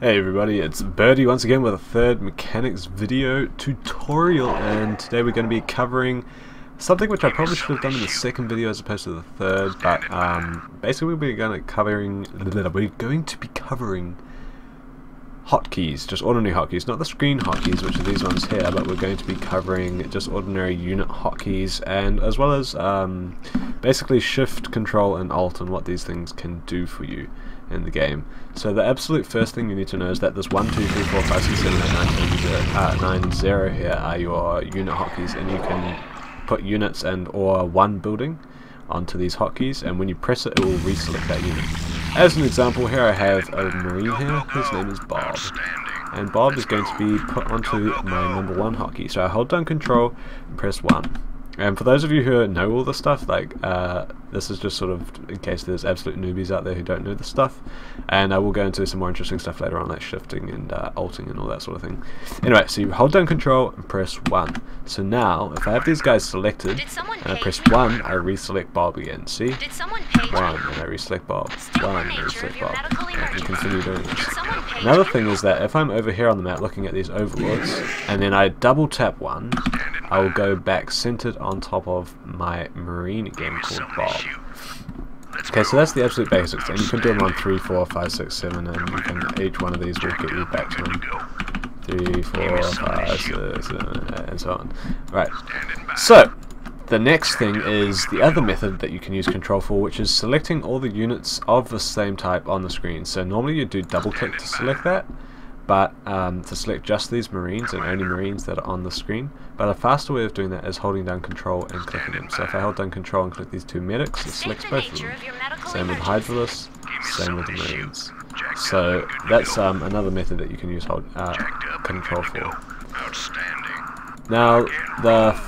Hey everybody, it's Birdie once again with a third mechanics video tutorial and today we're going to be covering something which I probably should have done in the second video as opposed to the third but um, basically we're going to covering we're going to be covering hotkeys, just ordinary hotkeys, not the screen hotkeys which are these ones here but we're going to be covering just ordinary unit hotkeys and as well as um, basically shift, control and alt and what these things can do for you in the game. So the absolute first thing you need to know is that this 1, 2, 3, 4, 5, 6, 7, 8, 9, 10, 0, uh, 9, 0 here are your unit hotkeys and you can put units and or one building onto these hotkeys and when you press it it will reselect that unit. As an example here I have a marine here, his name is Bob and Bob is going to be put onto my number one hotkey. So I hold down control and press 1 and for those of you who know all this stuff, like uh, this is just sort of in case there's absolute newbies out there who don't know this stuff, and I will go into some more interesting stuff later on, like shifting and uh, alting and all that sort of thing. Anyway, so you hold down Control and press one. So now, if I have these guys selected and I press one, I reselect Bob again. See? One, and I reselect Bob. One, and I reselect Bob. And I can continue doing this. Another thing is that if I'm over here on the map looking at these overlords, and then I double tap one, I will go back centered on top of my marine game called Bob. Okay, so that's the absolute basics, and you can do them on 3, 4, 5, 6, 7, and you can, each one of these will get you back to them. 3, 4, 5, 6, 7, and so on. Right, so, the next thing is the other method that you can use control for, which is selecting all the units of the same type on the screen. So normally you do double click to select that, but um, to select just these marines and only marines that are on the screen. But a faster way of doing that is holding down control and clicking them. So if I hold down control and click these two medics, it selects both of them. Same with Hydralisk, same with the marines. So that's um, another method that you can use hold uh, control for. Now the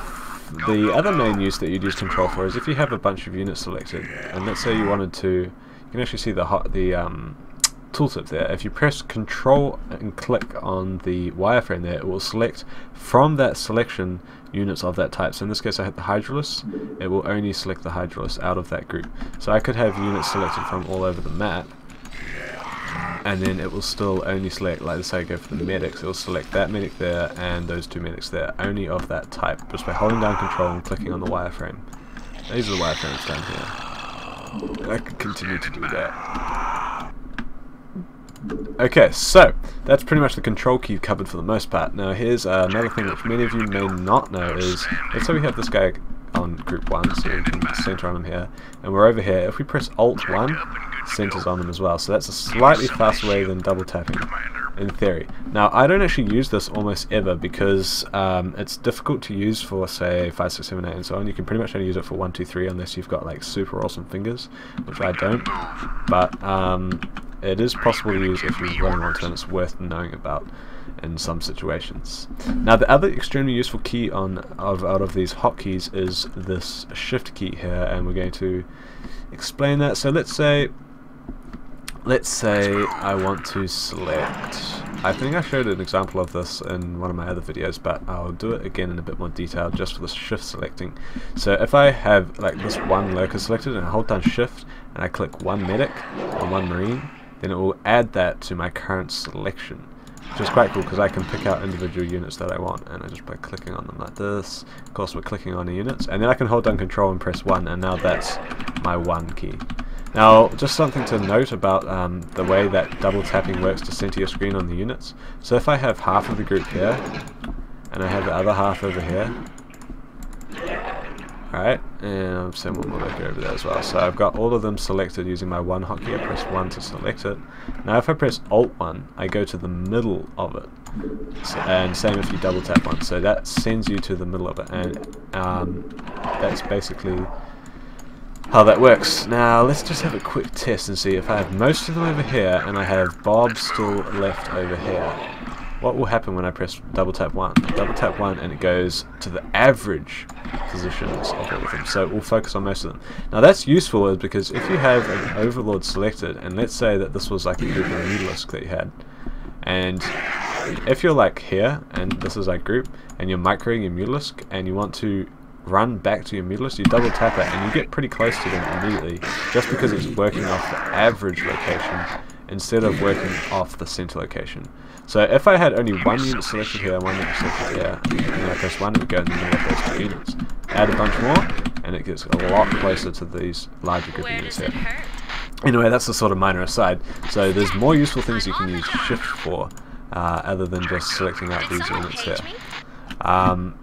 the other main use that you'd use control for is if you have a bunch of units selected, and let's say you wanted to, you can actually see the hot the um, tooltip there, if you press control and click on the wireframe there, it will select from that selection units of that type. So in this case I hit the Hydralisk, it will only select the Hydralisk out of that group. So I could have units selected from all over the map, and then it will still only select, like let's say I go for the medics, it will select that medic there and those two medics there, only of that type, just by holding down control and clicking on the wireframe. These are the wireframes down here. I could continue to do that. Okay, so that's pretty much the control key covered for the most part. Now here's uh, another thing which many of you may not know is, let's say we have this guy on group 1, so we can center on him here, and we're over here, if we press Alt 1, centers on them as well, so that's a slightly faster way than double tapping, in theory. Now I don't actually use this almost ever because um, it's difficult to use for say 5, 6, 7, 8 and so on, you can pretty much only use it for 1, 2, 3 unless you've got like super awesome fingers, which I don't, but um, it is possible to use if you're running onto and it's worth knowing about in some situations. Now the other extremely useful key on of, out of these hotkeys is this shift key here and we're going to explain that. So let's say let's say I want to select I think I showed an example of this in one of my other videos but I'll do it again in a bit more detail just for the shift selecting so if I have like this one lurker selected and I hold down shift and I click one medic or one marine then it will add that to my current selection which is quite cool because I can pick out individual units that I want and I just by clicking on them like this. Of course we're clicking on the units and then I can hold down control and press 1 and now that's my 1 key. Now just something to note about um, the way that double tapping works to center your screen on the units. So if I have half of the group here and I have the other half over here Alright, and I'm send one more over there as well. So I've got all of them selected using my one hotkey. I press 1 to select it. Now if I press Alt 1, I go to the middle of it. So, and same if you double tap one. So that sends you to the middle of it. And um, that's basically how that works. Now let's just have a quick test and see if I have most of them over here and I have Bob still left over here what will happen when I press double tap 1? Double tap 1 and it goes to the average positions of all of them. So we'll focus on most of them. Now that's useful is because if you have an overlord selected, and let's say that this was like a group of Mutalisk that you had, and if you're like here, and this is like group, and you're microing your Mutalisk, and you want to run back to your Mutalisk, you double tap it, and you get pretty close to them immediately, just because it's working off the average location instead of working off the center location. So if I had only one unit selected here, one unit selected here, and I press one, it would go in the middle of those two units. Add a bunch more, and it gets a lot closer to these larger group units here. Anyway, that's a sort of minor aside. So there's more useful things you can use shift for, uh, other than just selecting out these units here. Um.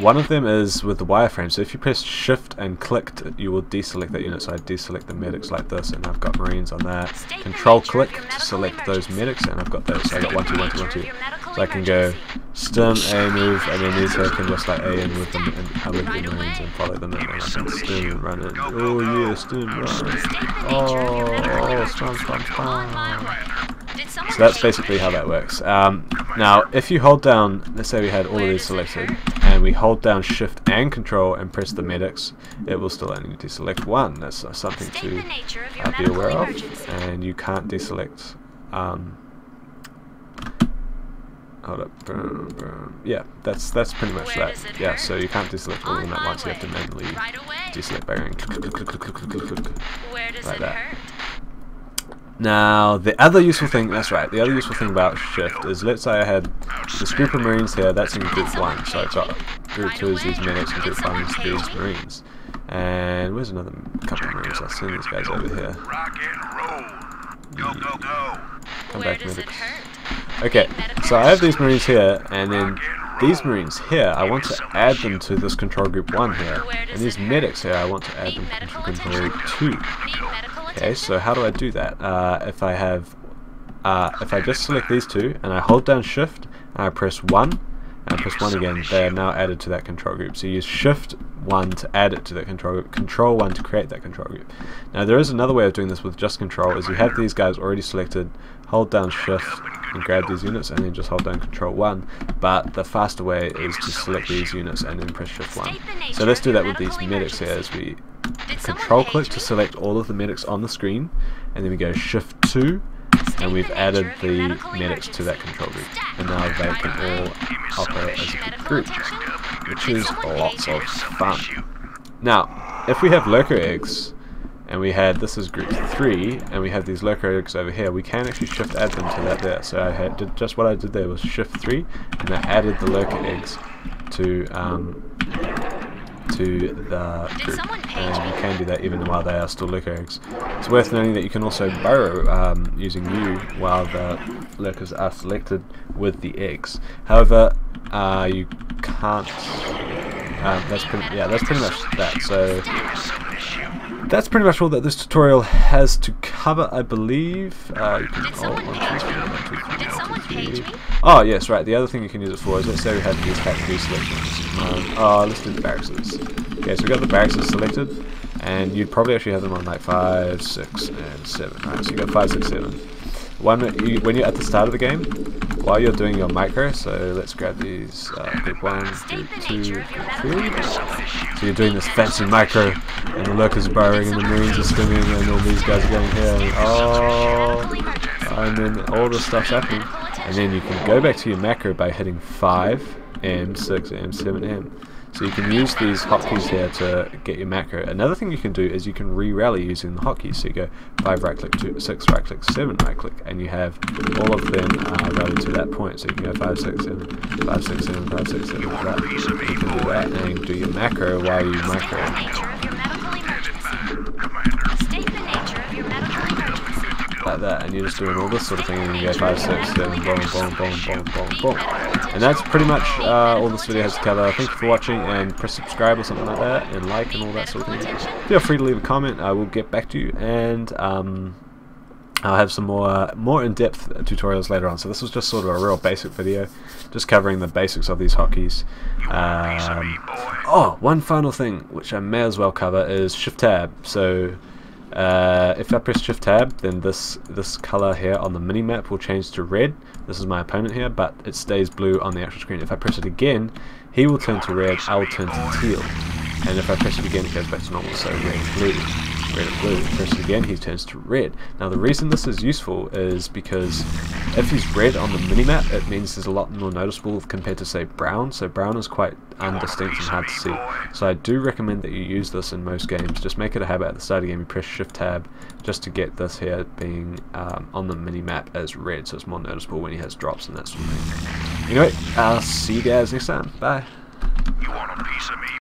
One of them is with the wireframe. So if you press shift and clicked, you will deselect that unit. So I deselect the medics like this, and I've got marines on that. Control click to medical select those medics, and I've got those. So I got one, two, one, two, one, Nature two. of your medical So I can go emergency. stim, A move, and then these here can just like A in with them and uh, with the marines and follow them, and then I can stim and run in. Go, go, Oh go. yeah, stim, run. State the nature of your Oh, medical oh, emergency. spam, spam, spam. way. Did someone So that's basically how that works. Um, now, if you hold down, let's say we had all of these selected, hurt? And we hold down Shift and Control and press the medics, it will still only deselect one. That's uh, something to the nature of your uh, be aware of, and you can't deselect. Um, hold up. Yeah, that's that's pretty much Where that. Yeah, so you can't deselect all of them at once. You have to manually Right deselect by going click, click, click, click, click, click, click, click. Where does like it that. hurt? Now, the other useful thing, that's right, the other useful thing about shift is let's say I had this group of marines here, that's in group 1, so I've got group 2 is these medics and group 1 is these marines. And where's another couple of marines? I've seen these guys over here. Rock and roll. Go, go, go. Come back, does it medics. Okay, so I have these marines here, and then these marines here, I want to add them to this control group 1 here. And these medics here, I want to add them to medical control group 2. Okay, so how do I do that? Uh, if I have, uh, if I just select these two and I hold down Shift and I press one and I press one again, they are now added to that control group. So you use Shift one to add it to that control group, Control one to create that control group. Now there is another way of doing this with just Control, is you have these guys already selected, hold down Shift and grab these units, and then just hold down Control one. But the faster way is to select these units and then press Shift one. So let's do that with these medics here as we control click to select all of the medics on the screen and then we go shift 2 State and we've added nature of your the medics to that control group. And now they can all operate as a group which is lots of fun. now if we have lurker eggs and we had this is group 3 and we have these lurker eggs over here we can actually shift add them to that there. So I had did just what I did there was shift 3 and I added the lurker eggs to um, to the group and you can do that even while they are still lurker eggs. It's worth noting that you can also burrow um, using you while the lurkers are selected with the eggs. However, uh, you can't. Um, that's pretty, yeah, that's pretty much that. So that's pretty much all that this tutorial has to cover, I believe. Uh, page me? three, one, two, three, Did one, someone two, page three. me? Oh yes, right. The other thing you can use it for is let's say we have these category selections. Um, oh, let's do the barracks. Okay, so we got the barracks selected, and you'd probably actually have them on like five, six, and seven. Right, so you got five, six, seven. One you, when you're at the start of the game, while you're doing your micro. So let's grab these uh, group one, group two, nature of your group three. So you're doing this fancy micro, and the lurkers are burrowing, and the marines are swimming, and all these guys are going here. And, oh, and then all this stuff's happening. And then you can go back to your macro by hitting 5, M, 6, M, 7, M. So you can use these hotkeys here to get your macro. Another thing you can do is you can re-rally using the hotkeys. So you go 5 right click, two, 6 right click, 7 right click, and you have all of them uh, rallied to that point. So you can go 5, 6, 7, 5, 6, 7, 5, 6, 7, like that. You can do that and do your macro while you macro. Like that, and you're just doing all this sort of thing, and you go 5, 6, 7, boom, boom, boom, boom, boom, boom. And that's pretty much uh, all this video has to cover. Thank you for watching, and press subscribe or something like that, and like and all that sort of thing. Feel free to leave a comment, I will get back to you, and um, I'll have some more more in-depth tutorials later on. So this was just sort of a real basic video, just covering the basics of these hotkeys. Um, oh, one final thing, which I may as well cover, is Shift Tab. So uh, if I press Shift Tab, then this this color here on the mini map will change to red. This is my opponent here, but it stays blue on the actual screen. If I press it again, he will turn to red. I will turn to teal. And if I press it again, it goes back to normal. So red, blue, red and blue. Press it again, he turns to red. Now the reason this is useful is because if he's red on the minimap, it means there's a lot more noticeable compared to say brown. So brown is quite undistinct and hard to see. So I do recommend that you use this in most games. Just make it a habit at the start of the game, you press shift tab just to get this here being um, on the minimap as red so it's more noticeable when he has drops and that sort of thing. Anyway, I'll see you guys next time. Bye.